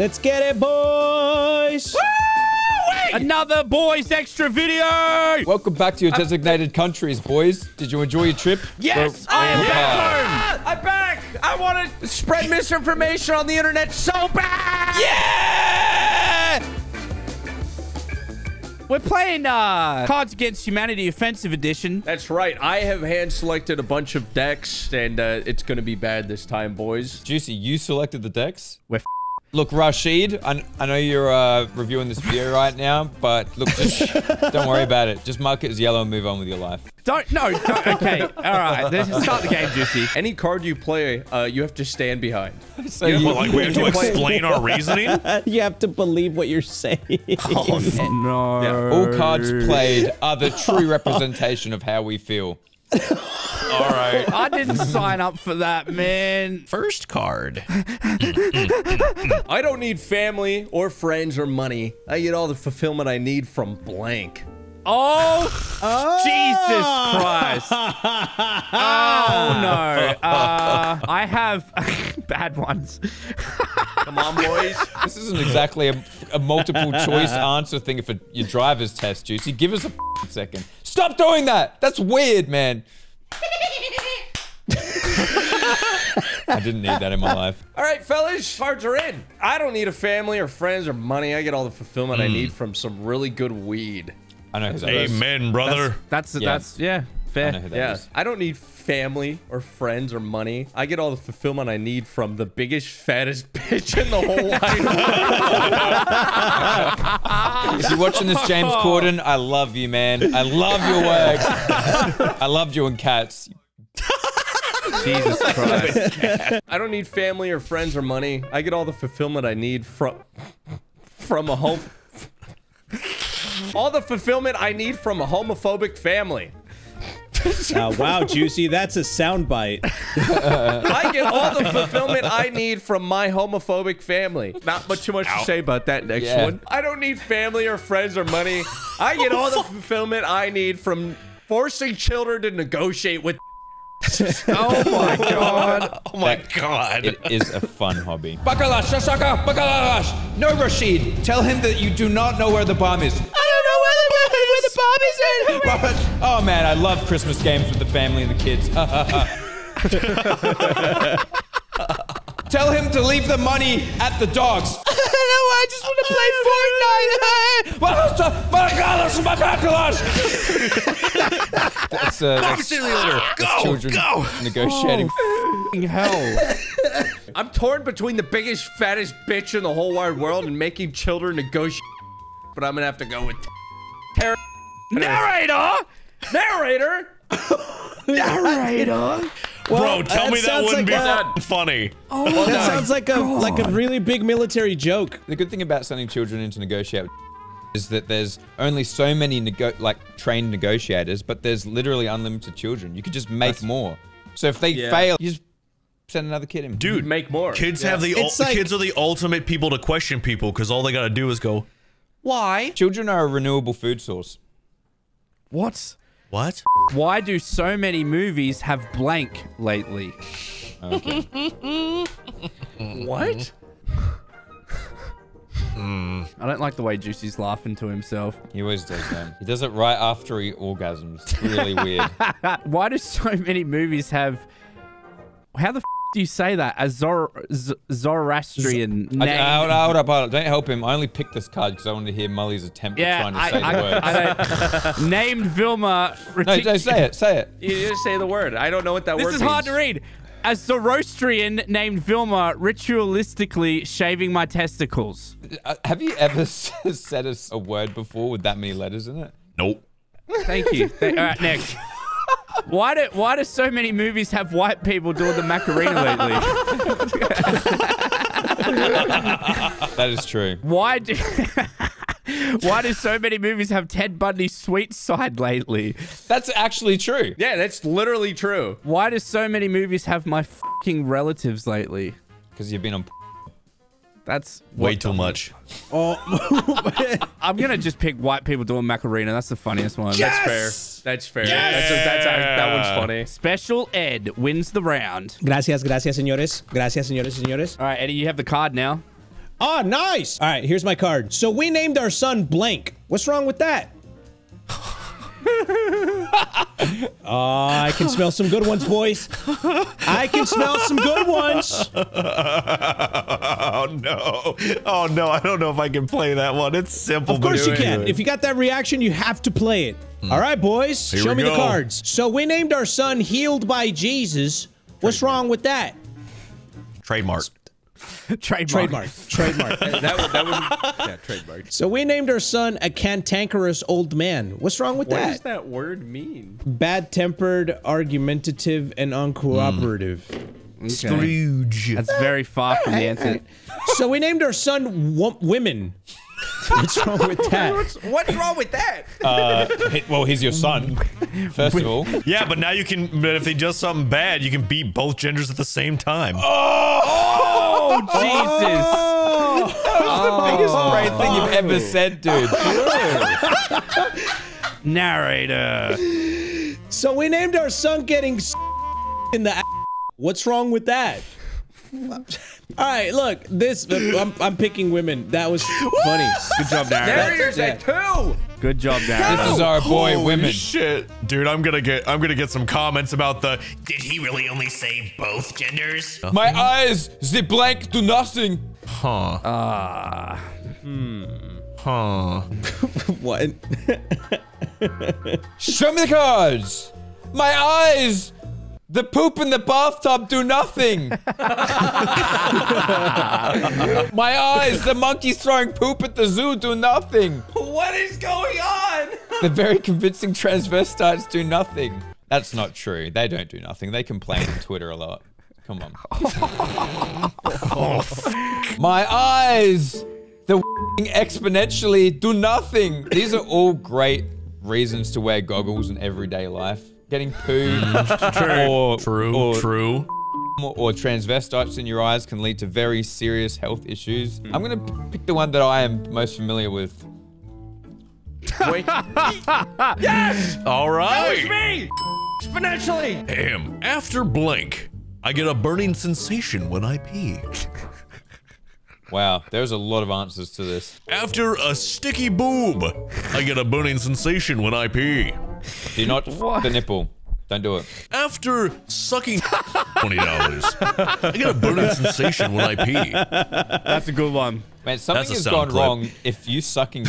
Let's get it, boys. Another boys extra video. Welcome back to your designated countries, boys. Did you enjoy your trip? Yes, We're- I am we're back back. home. I'm back. I want to spread misinformation on the internet so bad. Yeah! We're playing uh, Cards Against Humanity Offensive Edition. That's right. I have hand selected a bunch of decks, and uh, it's going to be bad this time, boys. Juicy, you selected the decks? We're f- Look, Rashid, I, I know you're uh, reviewing this video right now, but look, just don't worry about it. Just mark it as yellow and move on with your life. don't no. Don't, okay, all right. Let's start the game, Juicy. Any card you play, uh, you have to stand behind. So Yeah, you- but, Well, like we have to explain our reasoning. You have to believe what you're saying. Oh, No. all cards played are the true representation of how we feel. All right. I didn't sign up for that, man. First card. I don't need family or friends or money. I get all the fulfillment I need from blank. Oh, Jesus Christ. Oh, no. Uh, I have bad ones. Come on, boys. This isn't exactly a, a multiple choice answer thing for your driver's test, Juicy. Give us a second. Stop doing that. That's weird, man. I didn't need that in my life. all right, fellas, cards are in. I don't need a family or friends or money. I get all the fulfillment I hmm. need from some really good weed. I know who that is. Amen, brother. That's, Yeah. that's, yeah, I know fair. who that Yeah, is. I don't need family or friends or money. I get all the fulfillment I need from the biggest, fattest bitch in the whole wide world. If you're watching this, James oh. Corden, I love you, man. I love your work. I loved you and Cats. Jesus Christ. I don't need family or friends or money. I get all the fulfillment I need from from a home. all the fulfillment I need from a homophobic family. Oh, wow, Juicy, that's a soundbite. I get all the fulfillment I need from my homophobic family. Not much too much to say about that next Yeah. one. I don't need family or friends or money. I get all the fulfillment I need from forcing children to negotiate with. Oh, my God. Oh my god. It is a fun hobby. Bakalash, Shashaka, Bakalash. No, Rashid. Tell him that you do not know where the bomb is. I don't know where the, where the bomb is. Oh, man, I love Christmas games with the family and the kids. Tell him to leave the money at the dogs. no, I just want to play Fortnite. That's, uh, that's, that's Go, children go. negotiating. Fucking hell. I'm torn between the biggest, fattest bitch in the whole wide world and making children negotiate. But I'm gonna have to go with Ter- Narrator! Narrator. Narrator! Bro, tell that me that sounds wouldn't like be a- funny. Oh, that sounds like a like a really big military joke. The good thing about sending children in to negotiate is that there's only so many nego- like trained negotiators, but there's literally unlimited children. You could just make more. So if they Yeah. fail, you just send another kid in. Dude, Make more. kids Yeah. have the It's like- kids are the ultimate people to question people because all they gotta do is go, why? Children are a renewable food source. What? What? Why do so many movies have blank lately? Okay. What? I don't like the way Juicy's laughing to himself. he always does that. He does it right after he orgasms. Really weird. Why do so many movies have. How the f do you say that? A Zor- Z- Zoroastrian I, name? I, hold, hold up, hold up. Don't help him. I only picked this card because I wanted to hear Mully's attempt yeah, at trying to I, say I, the words. Named Vilma. no, no, say it. Say it. You just say the word. I don't know what that This word is means. hard to read. A Zoroastrian named Vilma ritualistically shaving my testicles. Uh, have you ever said a, a word before with that many letters in it? Nope. Thank you. Th- All right, next. Why do why do so many movies have white people doing the Macarena lately? That is true. Why do why do so many movies have Ted Bundy's sweet side lately? That's actually true. Yeah, that's literally true. Why do so many movies have my fucking relatives lately? Because you've been on. That's Way too much. Oh, I'm gonna just pick white people doing Macarena. That's the funniest one. That's fair. That's fair. That's, a, that's a, that one's funny. Special Ed wins the round. gracias, gracias, señores. Gracias, señores, señores. All right, Eddie, you have the card now. Oh, nice. All right, here's my card. So we named our son Blank. What's wrong with that? Oh, I can smell some good ones, boys. I can smell some good ones. Oh no! Oh no! I don't know if I can play that one. It's simple. Of course you can. If you got that reaction, you have to play it. Hmm. All right, boys. Here show me the cards. So we named our son Healed by Jesus. What's wrong with that? Trademark. Trademark. Trademark. Trademark. That would, that would, yeah, trademark. so we named our son a cantankerous old man. What's wrong with What that? What does that word mean? Bad-tempered, argumentative, and uncooperative. Mm. Scrooge. That's very far from the answer. So we named our son w- Women. What's wrong with that? What's wrong with that? Uh, hey, well, he's your son. First of all. Yeah, but now you can. But if they do something bad, you can beat both genders at the same time. Oh, oh, oh Jesus. Oh. What's the biggest oh. brain thing you've ever said, dude. Narrator. So we named our son getting in the. a- What's wrong with that? All right, look, this I'm, I'm picking women. That was funny. Good job, narrator. Narrator's at two. Good job, narrator. This is our boy, Holy women. shit, dude! I'm gonna get. I'm gonna get some comments about the. Did he really only say both genders? My eyes, the blank do nothing. Huh. Ah. Hmm. Huh. What? Show me the cards. My eyes, the poop in the bathtub do nothing. My eyes, the monkeys throwing poop at the zoo do nothing. What is going on? The very convincing transvestites do nothing. That's not true. They don't do nothing. They complain on Twitter a lot. Come on. My eyes, the exponentially do nothing. These are all great reasons to wear goggles in everyday life. Getting poo mm. or, True. or, true. or transvestites in your eyes can lead to very serious health issues. Mm. I'm gonna pick the one that I am most familiar with. Wait. yes! All That right. was me! Exponentially! Damn. After blink, I get a burning sensation when I pee. Wow, there's a lot of answers to this. After a sticky boob, I get a burning sensation when I pee. Do not f- the nipple. Don't do it. After sucking twenty dollars, I get a burning sensation when I pee. That's a good one. Man, something That's has gone clip. wrong if you sucking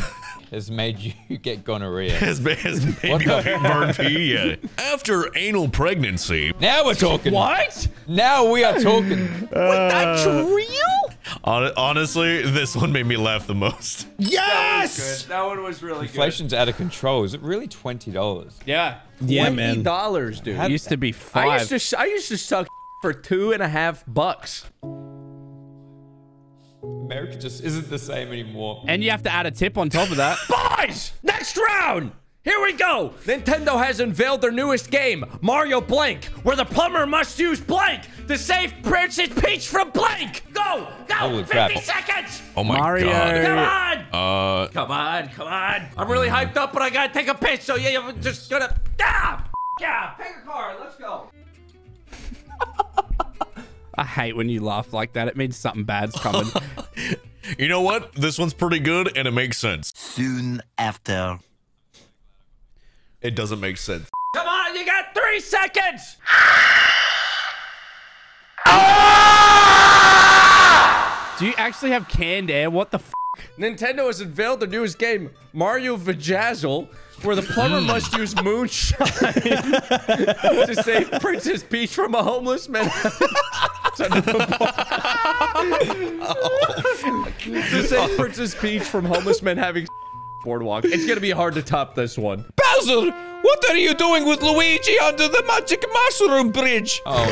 has made you get gonorrhea. Has, has made What me the- burn pee yet. After anal pregnancy, Now we're talking. What? Now we are talking. That's uh, real? hon- honestly, this one made me laugh the most. Yes. That one was really good. Inflation's out of control. Is it really twenty dollars? Yeah. Yeah, $20, man. dollars, dude. Used to be I five. used to I used to suck for two and a half bucks. America just isn't the same anymore. and you have to add a tip on top of that. Boys, next round. Here we go. Nintendo has unveiled their newest game, Mario Blank, where the plumber must use blank to save Princess Peach from blank. Go, go, Holy 50 crap. seconds. Oh my Mario. god. Come on. Uh, Come on, come on. I'm really hyped up, but I gotta take a piss, so yeah, I'm just gonna. Ah! Yeah, pick a card. Let's go. I hate when you laugh like that. It means something bad's coming. you know what? This one's pretty good and it makes sense. Soon after. It doesn't make sense. Come on, you got three seconds. Do you actually have canned air? What the f? Nintendo has unveiled their newest game, Mario Vajazzle, where the plumber hmm. must use moonshine to save Princess Peach from a homeless man. to save oh, Princess Peach from homeless men having boardwalk. It's gonna be hard to top this one. Bowser, what are you doing with Luigi under the magic mushroom bridge? Oh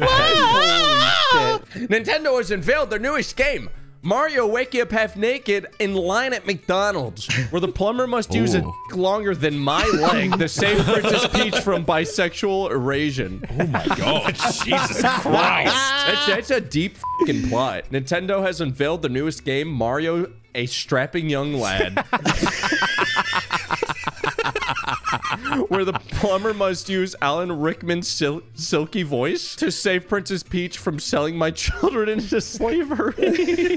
no! Nintendo has unveiled their newest game. Mario waking up half naked in line at McDonald's, where the plumber must use a dick longer than my leg to save Princess Peach from bisexual erasion. Oh, my god, Jesus Christ. That's, that's a deep fucking plot. Nintendo has unveiled the newest game, Mario, a strapping young lad. where the plumber must use Alan Rickman's sil- silky voice to save Princess Peach from selling my children into slavery.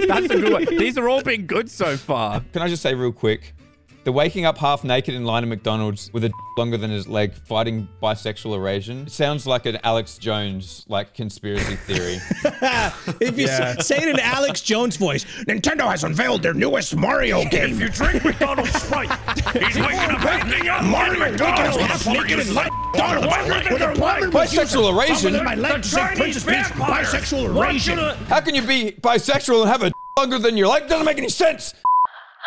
That's a good one. These are all been good so far. Can I just say real quick? The waking up half naked in line of McDonald's with a longer than his leg fighting bisexual erasure sounds like an Alex Jones like conspiracy theory. If you s- say it in Alex Jones voice, Nintendo has unveiled their newest Mario game. If you drink McDonald's Sprite, he's waking up half Mario McDonald's half naked in line. bisexual erasure? my leg to save Princess Peach bisexual erasure. How can you be bisexual and have a longer than your leg? Doesn't make any sense.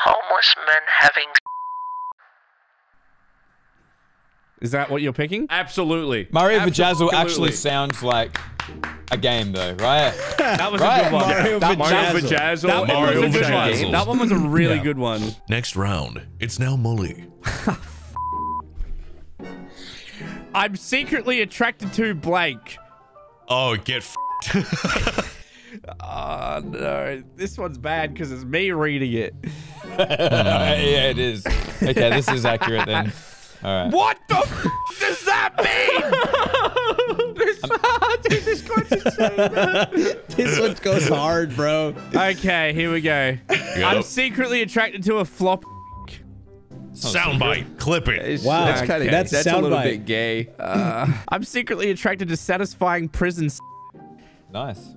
Homeless men having Is that what you're picking? Absolutely. Mario Vajazzle actually sounds like a game though, right? That was Right. a good one. Mario that, Mario Vajazzle. Vajazzle. that one Mario was a good Vajazzle. one. That one was a really good one. Next round, it's now Mully. I'm secretly attracted to blank. Oh, get f***ed. Oh no, this one's bad because it's me reading it. yeah, it is. Okay, this is accurate then. All right. What the f- does that mean? Ah, dude, this question This one goes hard, bro. Okay, here we go. I'm secretly attracted to a flop. Oh, soundbite. Clip it. Wow, That's kind of that's, that's, a a little soundbite. bit gay. Uh, I'm secretly attracted to satisfying prison. Nice.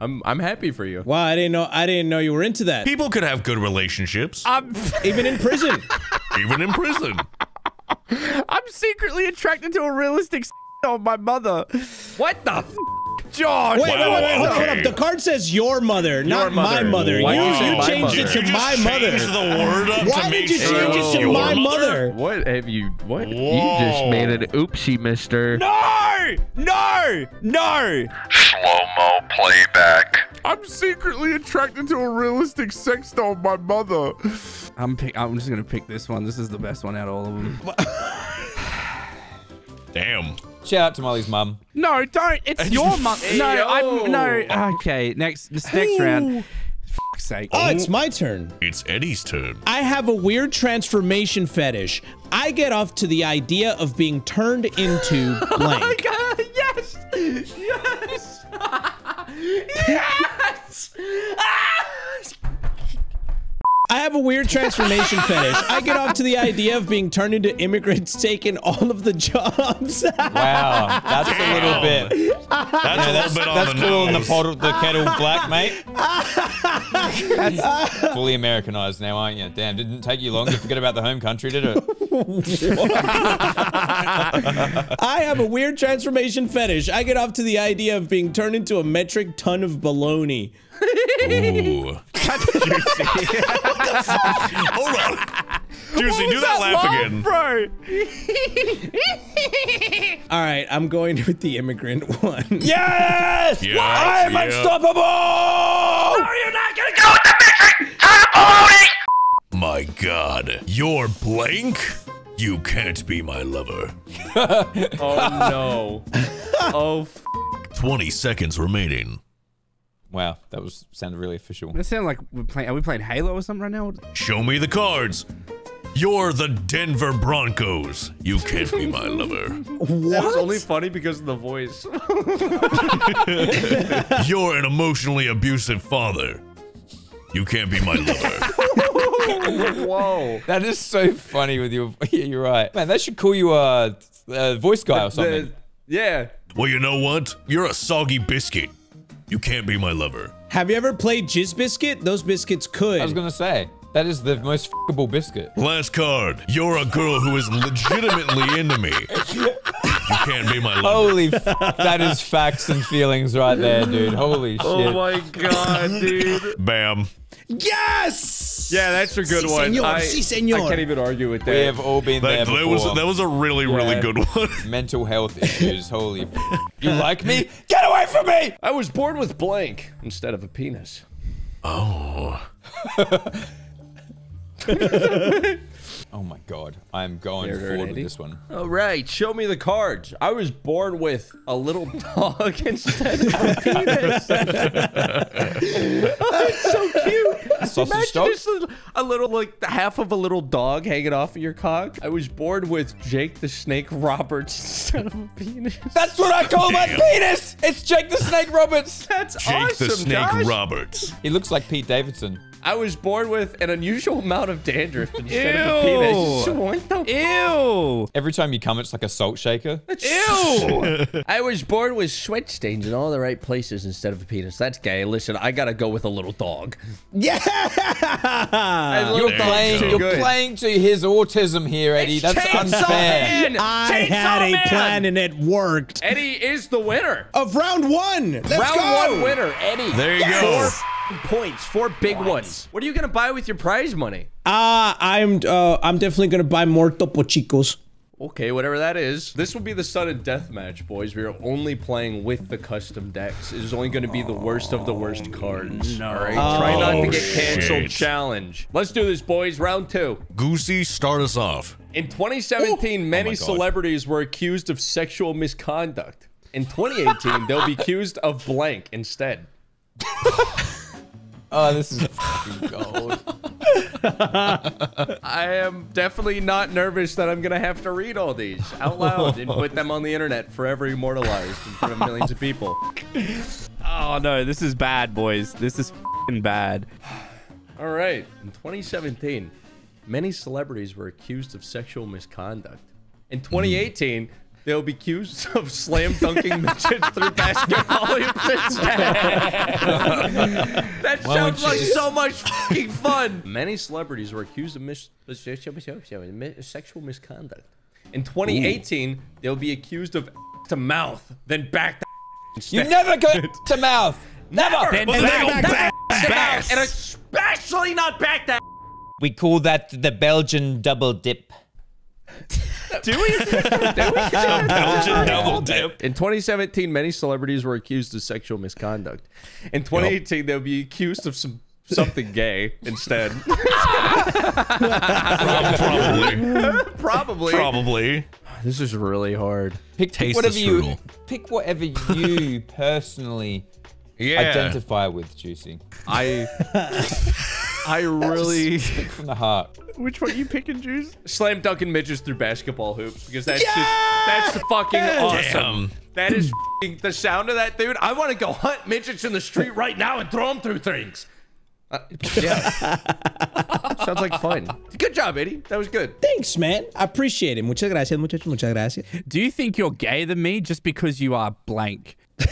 I'm I'm happy for you. Wow, I didn't know. I didn't know you were into that. People could have good relationships, I'm Even in prison. even in prison. I'm secretly attracted to a realistic s- of my mother. What the? F- Josh. Wait, wait, wait, wait, hold, on, hold up. The card says your mother, not my mother. mother. Why you you say my changed mother? it to you my just mother. the word up Why to did you change it to my mother? what have you? What? You just made an oopsie, mister. No! No! No! Slow mo playback. I'm secretly attracted to a realistic sex doll my mother. I'm pick, I'm just gonna pick this one. This is the best one out of all of them. Damn. Shout out to Mully's mum. No, don't. It's your mum. No, I'm no. Okay, next this next round. Fuck's sake. Oh, it's my turn. It's Eddie's turn. I have a weird transformation fetish. I get off to the idea of being turned into oh blank. oh yes! Yes! yes! Ah! I have a weird transformation fetish. I get off to the idea of being turned into immigrants taking all of the jobs. Wow, that's a little bit. That's a little bit on That's the cool in the nose. pot of the kettle black, mate. That's fully Americanized now, aren't you? Damn, didn't take you long to forget about the home country, did it? I have a weird transformation fetish. I get off to the idea of being turned into a metric ton of baloney. Ooh. Hold on. Juicy, do that laugh again. bro. All right, I'm going with the immigrant one. Yes! Yes, I'm yeah. unstoppable! How are you not gonna go with the victory? How My god. You're blank? You can't be my lover. Oh no. oh. F- 20 seconds remaining. Wow, that was sounded really official. That sounded like we're playing. Are we playing Halo or something right now? Show me the cards. You're the Denver Broncos. You can't be my lover. that was only funny because of the voice. You're an emotionally abusive father. You can't be my lover. Whoa. That is so funny with your. Yeah, you're right. Man, they should call you a, a voice guy or something. The- yeah. well, you know what? You're a soggy biscuit. You can't be my lover. Have you ever played Jizz Biscuit? Those biscuits could. I was gonna say that is the most fuckable biscuit. Last card. You're a girl who is legitimately into me. You can't be my lover. Holy, f- that is facts and feelings right there, dude. Holy oh shit. Oh my god, dude. Bam. yes! Yeah, that's a good Si, one. senor. I, Si, senor. I can't even argue with that. we have all been there That, that before. was that was a really really good one. Mental health issues. Holy. You like me? Get away from me! I was born with blank instead of a penis. Oh. Oh my god, I'm going There, there, forward with this one. All right, show me the cards. I was born with a little dog instead of a penis. oh, it's so cute. Sausage Imagine dog. just a, a little, like, the half of a little dog hanging off of your cock. I was born with Jake the Snake Roberts instead of a penis. That's what I call my penis. It's Jake the Snake Roberts. That's Jake awesome, the Snake Josh. Roberts. He looks like Pete Davidson. I was born with an unusual amount of dandruff instead Ew. of a penis. What Ew. Every time you come, it's like a salt shaker. Ew. I was born with sweat stains in all the right places instead of a penis. That's gay. Listen, I gotta go with a little dog. Yeah. Little You're playing. too You're good. playing to his autism here, Eddie. That's Chainsaw unfair. Man! I Chainsaw had a Man! plan and it worked. Eddie is the winner. Of round one. Let's Round go. one winner, Eddie. There you go. Four points, four big ones. What are you gonna buy with your prize money? Uh, I'm uh, I'm definitely gonna buy more Topo Chicos. Okay, whatever that is. This will be the sudden death match, boys. We are only playing with the custom decks. It is only going to be the worst of the worst cards. No. All right. Try not to Oh, get canceled. shit. Challenge. Let's do this, boys. Round two. Juicy, start us off. In 2017, many God. celebrities were accused of sexual misconduct. In 2018, they'll be accused of blank instead. Oh, this is fucking gold. I am definitely not nervous that I'm gonna have to read all these out loud and put them on the internet forever immortalized in front of millions of people. Oh no, this is bad, boys. This is fing bad. All right. In 2017, many celebrities were accused of sexual misconduct. In 2018, they'll be accused of slam dunking midgets through basketball hoops instead. that Why sounds like just- so much fucking fun. Many celebrities were accused of mis- sexual misconduct. In 2018, they'll be accused of to mouth, then back to You never go to mouth. Never. Then Well, they back- go back- back, mouth, and especially not back to We call that the Belgian double dip. Do we? Belgian double dip. In 2017, many celebrities were accused of sexual misconduct. In 2018, they'll be accused of some something gay instead. Probably. Probably. Probably. This is really hard. Pick, pick whatever you pick whatever you personally Yeah. identify with, Juicy. I I really Speak from the heart. Which one you picking, Juice? slam dunking midgets through basketball hoops because that's just that's fucking awesome. Damn. That is f***ing- the sound of that, dude. I want to go hunt midgets in the street right now and throw them through things. Uh, yeah. Sounds like fun. Good job, Eddie. That was good. Thanks, man. I appreciate it. Muchas gracias, muchachos. Muchas gracias. Do you think you're gay than me just because you are blank?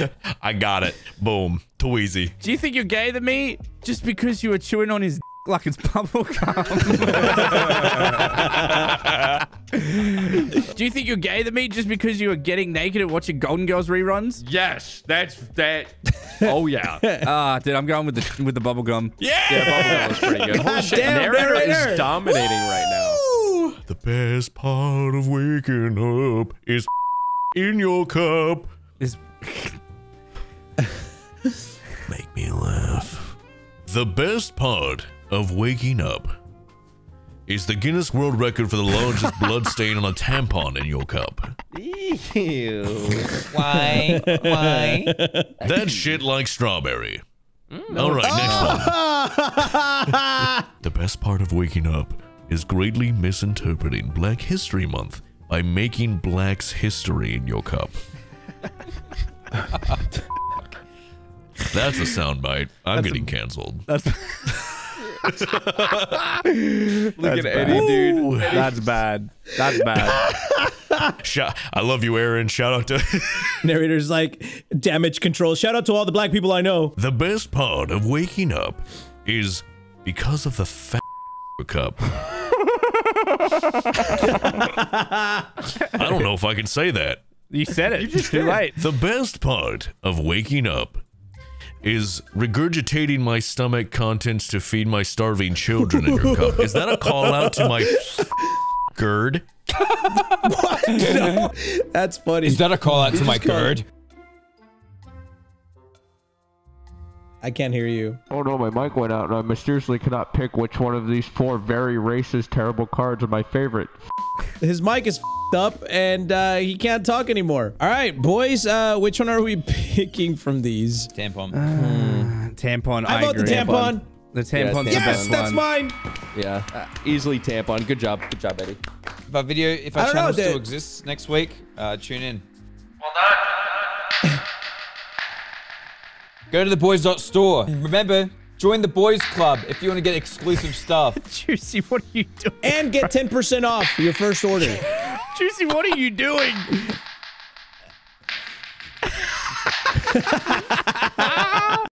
I got it. Boom. Too easy. Do you think you're gay than me just because you were chewing on his like it's bubble gum? Do you think you're gay than me just because you were getting naked and watching Golden Girls reruns? Yes, that's that. Oh yeah. Ah, dude, I'm going with the with the bubble gum. Yeah. Bubblegum was pretty good. Holy shit, damn, narrator, narrator. is dominating right now. The best part of waking up is in your cup. Is Make me laugh. The best part of waking up is the Guinness World Record for the largest blood stain on a tampon in your cup. Ew. Why? Why? That shit like strawberry. Mm. All right, next one. the best part of waking up is greatly misinterpreting Black History Month by making Black's history in your cup. That's a soundbite. I'm getting canceled. Look at Eddie, dude. Ooh. that's bad. That's bad. Shout, I love you, Aaron. Shout out to Narrator's like damage control. Shout out to all the black people I know. the best part of waking up is because of the fat cup. I don't know if I can say that. You said it. You just too late. The best part of waking up is regurgitating my stomach contents to feed my starving children in your cup. Is that a call out to my GERD? That's funny. Is that a call out to my GERD? I can't hear you. Oh no, my mic went out and I mysteriously cannot pick which one of these four very racist, terrible cards are my favorite. His mic is f***ed up and uh, he can't talk anymore. All right, boys. Uh, which one are we picking from these? Tampon. Tampon. I, I, vote the tampon. The tampon's the Yes, that's mine. Yeah, uh, easily tampon. Good job, good job, Eddie. If our video, if our don't know, channel still dude. exists next week, uh, tune in. Well done. Go to the boys store. Remember, join the boys club if you want to get exclusive stuff. Juicy, what are you doing? And get 10% off your first order. Juicy, what are you doing?